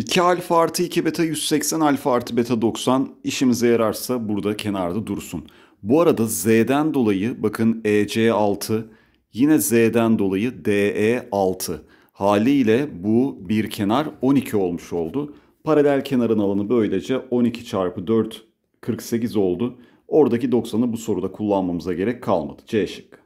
2 alfa artı 2 beta 180 alfa artı beta 90 işimize yararsa burada kenarda dursun. Bu arada z'den dolayı bakın ec6 yine z'den dolayı de6 haliyle bu bir kenar 12 olmuş oldu. Paralel kenarın alanı böylece 12 çarpı 4 48 oldu. Oradaki 90'ı bu soruda kullanmamıza gerek kalmadı. C şıkkı.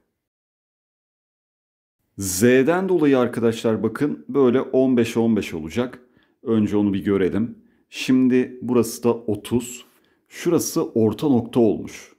Z'den dolayı arkadaşlar bakın böyle 15-15 olacak. Önce onu bir görelim. Şimdi burası da 30. Şurası orta nokta olmuş.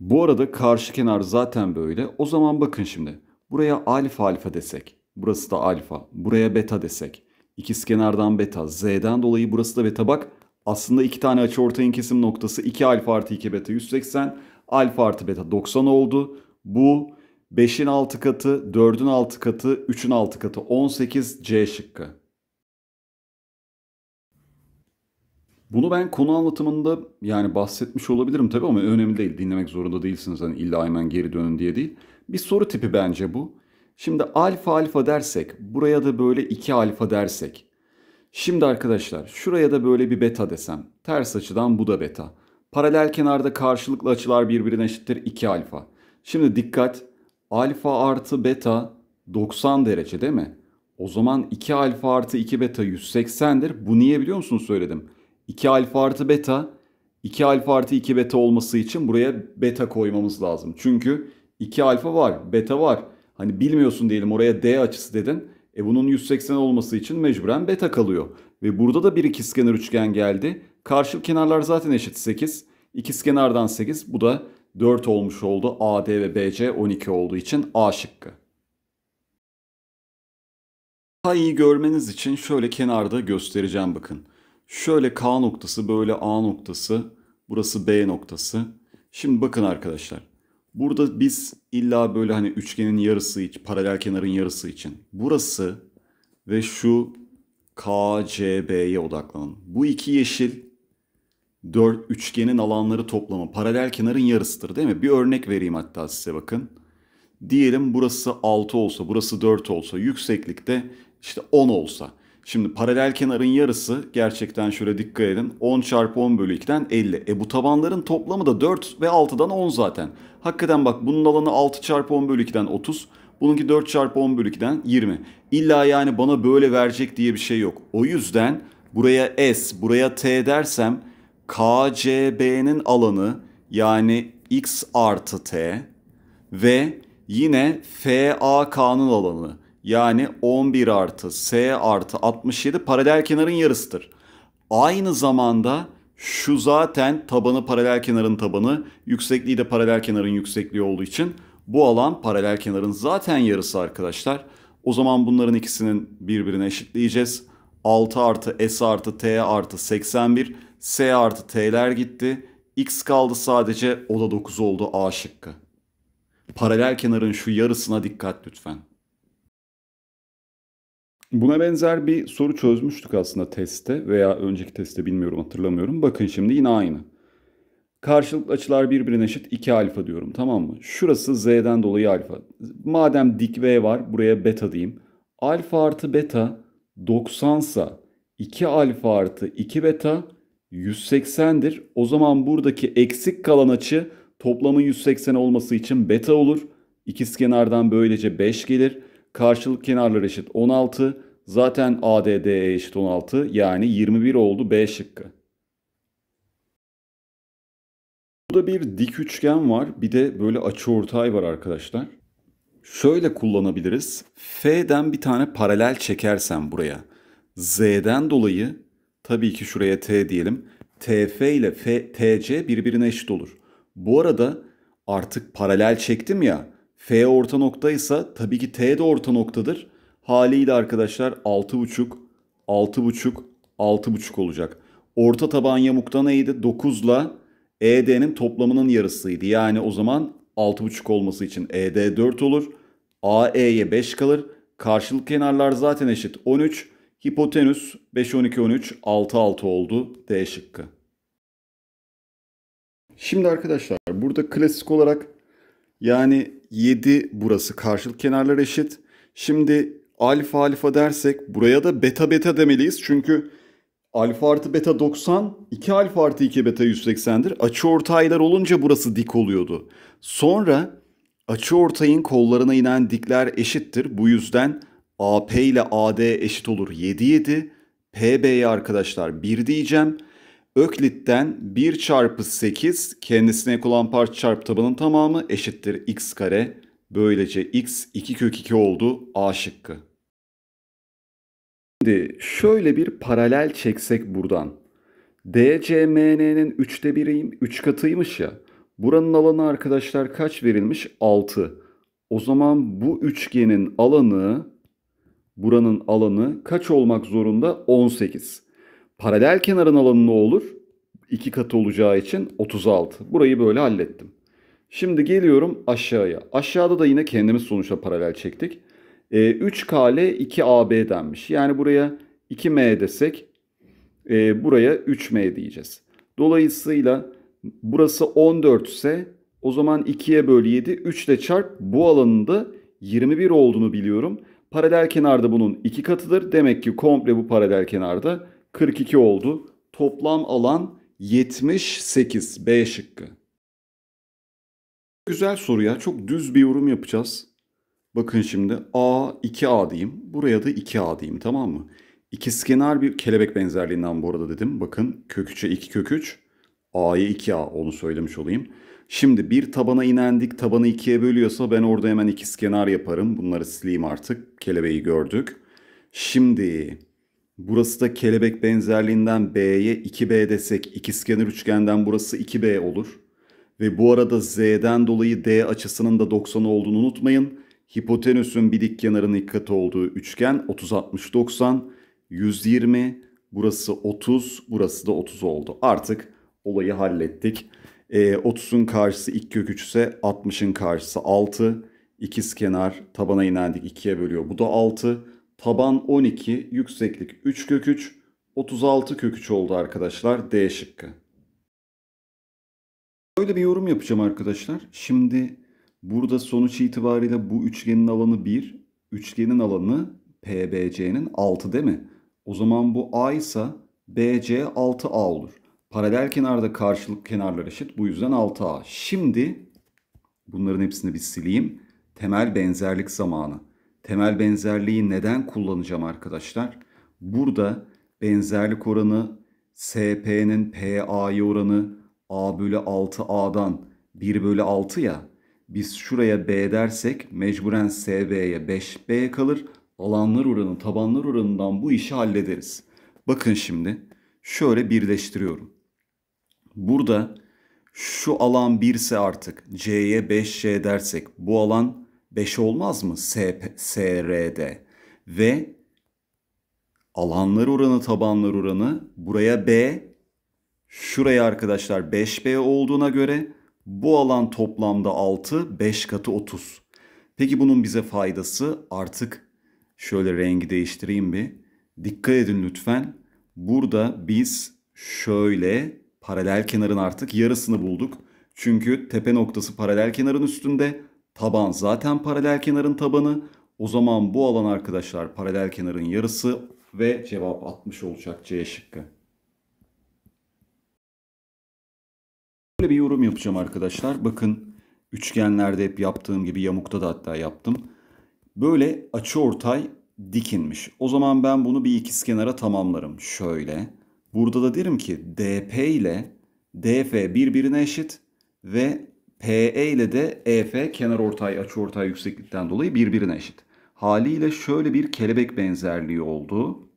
Bu arada karşı kenar zaten böyle. O zaman bakın şimdi. Buraya alfa alfa desek. Burası da alfa. Buraya beta desek. İkiz kenardan beta. Z'den dolayı burası da beta. Bak aslında iki tane açı ortayın kesim noktası 2 alfa artı 2 beta 180. Alfa artı beta 90 oldu. Bu 5'in 6 katı, 4'ün 6 katı, 3'ün 6 katı 18 C şıkkı. Bunu ben konu anlatımında yani bahsetmiş olabilirim tabii ama önemli değil. Dinlemek zorunda değilsiniz hani illa hemen geri dönün diye değil. Bir soru tipi bence bu. Şimdi alfa alfa dersek, buraya da böyle 2 alfa dersek. Şimdi arkadaşlar şuraya da böyle bir beta desem. Ters açıdan bu da beta. Paralel kenarda karşılıklı açılar birbirine eşittir 2 alfa. Şimdi dikkat alfa artı beta 90 derece değil mi? O zaman 2 alfa artı 2 beta 180'dir. Bu niye biliyor musunuz söyledim. 2 alfa artı beta 2 alfa artı 2 beta olması için buraya beta koymamız lazım. Çünkü 2 alfa var, beta var. Hani bilmiyorsun diyelim oraya D açısı dedin. E bunun 180 olması için mecburen beta kalıyor. Ve burada da bir ikizkenar üçgen geldi. Karşı kenarlar zaten eşit 8. İkizkenardan 8. Bu da 4 olmuş oldu. AD ve BC 12 olduğu için A şıkkı. Daha iyi görmeniz için şöyle kenarda göstereceğim bakın. Şöyle K noktası, böyle A noktası, burası B noktası. Şimdi bakın arkadaşlar. Burada biz illa böyle hani üçgenin yarısı paralel kenarın yarısı için. Burası ve şu KCB'ye odaklanın. Bu iki yeşil dört üçgenin alanları toplamı paralel kenarın yarısıdır değil mi? Bir örnek vereyim hatta size bakın. Diyelim burası 6 olsa, burası 4 olsa, yükseklikte işte 10 olsa. Şimdi paralel kenarın yarısı gerçekten şöyle dikkat edin. 10 çarpı 10 bölü 2'den 50. E bu tabanların toplamı da 4 ve 6'dan 10 zaten. Hakikaten bak bunun alanı 6 çarpı 10 bölü 2'den 30. Bununki 4 çarpı 10 bölü 2'den 20. İlla yani bana böyle verecek diye bir şey yok. O yüzden buraya S, buraya T dersem KCB'nin alanı yani X artı T ve yine FAK'nın alanı yani 11 artı S artı 67 paralel kenarın yarısıdır. Aynı zamanda şu zaten tabanı paralel kenarın tabanı, yüksekliği de paralel kenarın yüksekliği olduğu için bu alan paralel kenarın zaten yarısı arkadaşlar. O zaman bunların ikisinin birbirine eşitleyeceğiz. 6 artı S artı T artı 81. S artı T'ler gitti. X kaldı sadece o da 9 oldu A şıkkı. Paralel kenarın şu yarısına dikkat lütfen. Buna benzer bir soru çözmüştük aslında testte veya önceki testte bilmiyorum hatırlamıyorum. Bakın şimdi yine aynı. Karşılıklı açılar birbirine eşit 2 alfa diyorum tamam mı? Şurası z'den dolayı alfa. Madem dik v var buraya beta diyeyim. Alfa artı beta 90 sa 2 alfa artı 2 beta 180'dir. O zaman buradaki eksik kalan açı toplamı 180 olması için beta olur. İkiz kenardan böylece 5 gelir. Karşılık kenarlar eşit 16. Zaten ADD'ye eşit 16 yani 21 oldu B şıkkı. Burada bir dik üçgen var. Bir de böyle açıortay var arkadaşlar. Şöyle kullanabiliriz. F'den bir tane paralel çekersem buraya. Z'den dolayı tabii ki şuraya T diyelim. TF ile F, TC birbirine eşit olur. Bu arada artık paralel çektim ya. F orta noktaysa tabii ki T de orta noktadır. Haliyle arkadaşlar 6,5, 6,5, 6,5 olacak. Orta taban yamukta neydi? 9 ile ED'nin toplamının yarısıydı. Yani o zaman 6,5 olması için ED 4 olur. AE'ye 5 kalır. Karşılık kenarlar zaten eşit 13. Hipotenüs 5, 12, 13, 6, 6 oldu. D şıkkı. Şimdi arkadaşlar burada klasik olarak yani 7 burası karşılık kenarlar eşit. Şimdi alfa alfa dersek buraya da beta beta demeliyiz. Çünkü alfa artı beta 90, 2 alfa artı 2 beta 180'dir. Açı ortaylar olunca burası dik oluyordu. Sonra açı ortayın kollarına inen dikler eşittir. Bu yüzden AP ile AD eşit olur 7 7. PB'ye arkadaşlar 1 diyeceğim. Öklit'ten 1 çarpı 8 kendisine ek olan parça çarpı tabanın tamamı eşittir x kare. Böylece x 2 kök 2 oldu A şıkkı. Şimdi şöyle bir paralel çeksek buradan. DCMN'nin 3'te 1'i 3 katıymış ya. Buranın alanı arkadaşlar kaç verilmiş? 6. O zaman bu üçgenin alanı buranın alanı kaç olmak zorunda? 18. Paralel kenarın alanı ne olur? 2 katı olacağı için 36. Burayı böyle hallettim. Şimdi geliyorum aşağıya. Aşağıda da yine kendimiz sonuçta paralel çektik. E, 3KL 2AB denmiş. Yani buraya 2M desek e, buraya 3M diyeceğiz. Dolayısıyla burası 14 ise o zaman 2'ye böl 7 3 ile çarp bu alanında 21 olduğunu biliyorum. Paralel kenarda bunun 2 katıdır. Demek ki komple bu paralel kenarda 42 oldu. Toplam alan 78 B şıkkı. Güzel soru ya. Çok düz bir yorum yapacağız. Bakın şimdi A 2A diyeyim. Buraya da 2A diyeyim tamam mı? İkizkenar bir kelebek benzerliğinden bu arada dedim. Bakın kök 3'e 2 kök 3. A'ya 2A onu söylemiş olayım. Şimdi bir tabana inendik tabanı ikiye bölüyorsa ben orada hemen ikizkenar yaparım. Bunları sileyim artık. Kelebeği gördük. Şimdi burası da kelebek benzerliğinden B'ye 2B desek ikizkenar üçgenden burası 2B olur. Ve bu arada Z'den dolayı D açısının da 90 olduğunu unutmayın. Hipotenüsün bir dik kenarının katı olduğu üçgen 30 60 90 120 burası 30 burası da 30 oldu. Artık olayı hallettik. E, 30'un karşısı 2 kök 3 ise 60'ın karşısı 6. İkiz kenar tabana inendik 2'ye bölüyor. Bu da 6. Taban 12, yükseklik 3 kök 3. 36 kök 3 oldu arkadaşlar. D şıkkı. Böyle bir yorum yapacağım arkadaşlar. Şimdi burada sonuç itibariyle bu üçgenin alanı 1. Üçgenin alanı PBC'nin 6 değil mi? O zaman bu A ise BC 6A olur. Paralel kenarda karşılık kenarlar eşit. Bu yüzden 6A. Şimdi bunların hepsini bir sileyim. Temel benzerlik zamanı. Temel benzerliği neden kullanacağım arkadaşlar? Burada benzerlik oranı SP'nin PA'ya oranı A bölü 6A'dan 1 bölü 6 ya. Biz şuraya B dersek mecburen SB'ye 5B kalır. Alanlar oranı tabanlar oranından bu işi hallederiz. Bakın şimdi şöyle birleştiriyorum. Burada şu alan 1 ise artık C'ye 5C dersek bu alan 5 olmaz mı? SP, SRD. Ve alanlar oranı tabanlar oranı buraya B şuraya arkadaşlar 5B olduğuna göre bu alan toplamda 6 5 katı 30. Peki bunun bize faydası artık şöyle rengi değiştireyim bir. Dikkat edin lütfen. Burada biz şöyle paralel kenarın artık yarısını bulduk. Çünkü tepe noktası paralel kenarın üstünde. Taban zaten paralel kenarın tabanı. O zaman bu alan arkadaşlar paralel kenarın yarısı ve cevap 60 olacak C şıkkı. Böyle bir yorum yapacağım arkadaşlar. Bakın üçgenlerde hep yaptığım gibi yamukta da hatta yaptım. Böyle açı ortay dikinmiş. O zaman ben bunu bir ikizkenara tamamlarım. Şöyle. Burada da derim ki DP ile DF birbirine eşit ve PE ile de EF kenar ortay açı ortay yükseklikten dolayı birbirine eşit. Haliyle şöyle bir kelebek benzerliği oldu.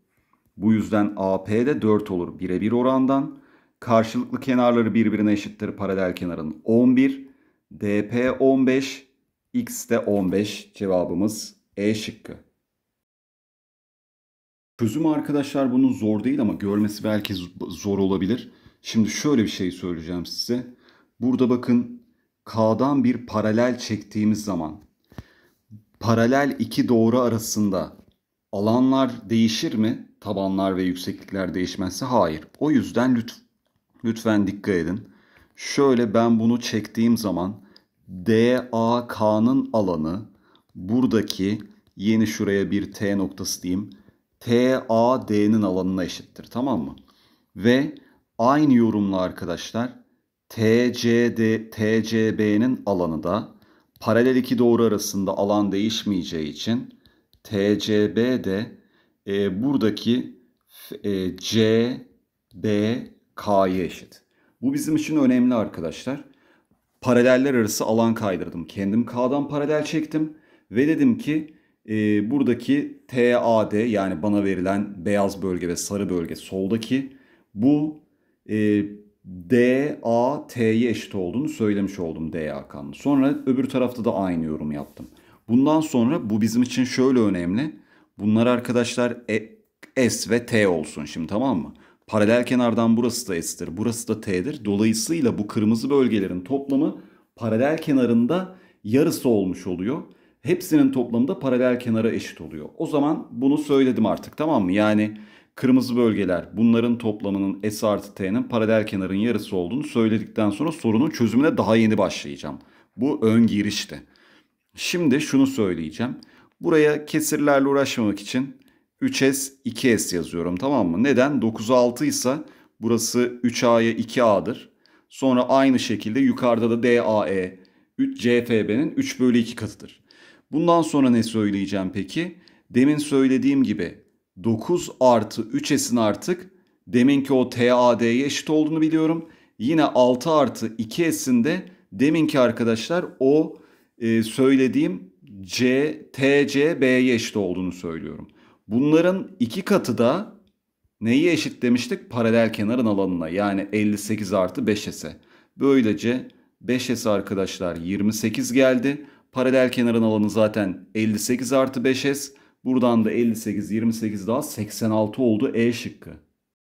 Bu yüzden AP de 4 olur birebir orandan. Karşılıklı kenarları birbirine eşittir paralel kenarın 11. DP 15, X de 15 cevabımız E şıkkı. Çözüm arkadaşlar bunun zor değil ama görmesi belki zor olabilir. Şimdi şöyle bir şey söyleyeceğim size. Burada bakın K'dan bir paralel çektiğimiz zaman paralel iki doğru arasında alanlar değişir mi? Tabanlar ve yükseklikler değişmezse hayır. O yüzden lütfen, lütfen dikkat edin. Şöyle ben bunu çektiğim zaman DAK'nın alanı buradaki Yeni şuraya bir T noktası diyeyim. TAD'nin alanına eşittir tamam mı? Ve aynı yorumla arkadaşlar TCD, TCB'nin alanı da paralel iki doğru arasında alan değişmeyeceği için TCB de e, buradaki e, CBK'ya eşit. Bu bizim için önemli arkadaşlar. Paraleller arası alan kaydırdım. Kendim K'dan paralel çektim ve dedim ki e, buradaki TAD yani bana verilen beyaz bölge ve sarı bölge soldaki bu e, DAT'ye eşit olduğunu söylemiş oldum DAK'nın. Sonra öbür tarafta da aynı yorum yaptım. Bundan sonra bu bizim için şöyle önemli. Bunlar arkadaşlar e, S ve T olsun şimdi tamam mı? Paralel kenardan burası da S'tir, burası da T'dir. Dolayısıyla bu kırmızı bölgelerin toplamı paralel kenarında yarısı olmuş oluyor. Hepsinin toplamı da paralel kenara eşit oluyor. O zaman bunu söyledim artık tamam mı? Yani kırmızı bölgeler bunların toplamının S artı T'nin paralel kenarın yarısı olduğunu söyledikten sonra sorunun çözümüne daha yeni başlayacağım. Bu ön girişte. Şimdi şunu söyleyeceğim. Buraya kesirlerle uğraşmamak için 3S 2S yazıyorum tamam mı? Neden? 9 6 ise burası 3A'ya 2A'dır. Sonra aynı şekilde yukarıda da DAE 3 CFB'nin 3 bölü 2 katıdır. Bundan sonra ne söyleyeceğim peki? Demin söylediğim gibi 9 artı 3S'in artık deminki o TAD'ye eşit olduğunu biliyorum. Yine 6 artı 2S'in de deminki arkadaşlar o e, söylediğim C, TCB'ye eşit olduğunu söylüyorum. Bunların iki katı da neyi eşit demiştik? Paralel kenarın alanına yani 58 artı 5S'e. Böylece 5S arkadaşlar 28 geldi. Paralel kenarın alanı zaten 58 artı 5S. Buradan da 58, 28 daha 86 oldu E şıkkı.